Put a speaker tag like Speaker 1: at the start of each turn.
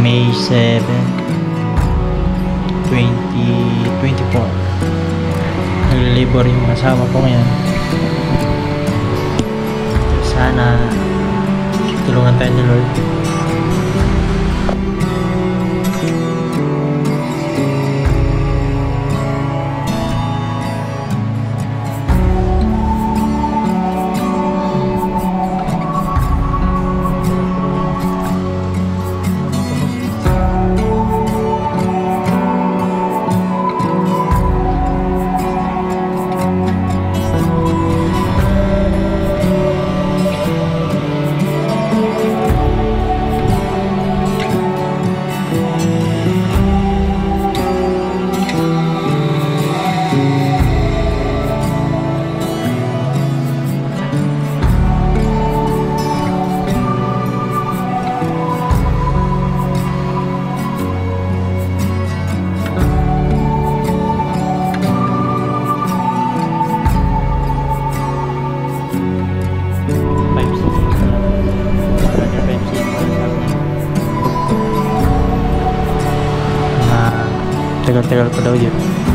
Speaker 1: May 7 2024 naglilibor yung asawa ko ngayon. Sana tulungan tayo ni Lord. tegar-tegar pada ujian.